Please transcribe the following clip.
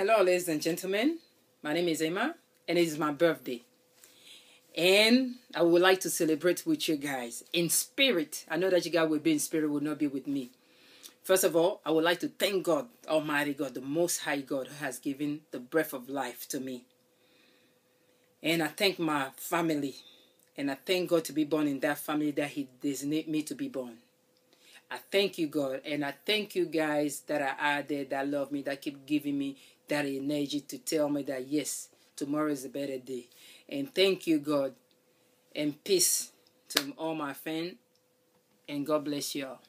Hello, ladies and gentlemen. My name is Emma, and it is my birthday. And I would like to celebrate with you guys in spirit. I know that you guys will be in spirit, will not be with me. First of all, I would like to thank God, Almighty God, the Most High God, who has given the breath of life to me. And I thank my family, and I thank God to be born in that family that He designated me to be born. I thank you, God, and I thank you guys that are out there that love me, that keep giving me that energy to tell me that yes, tomorrow is a better day. And thank you, God, and peace to all my friends, and God bless you all.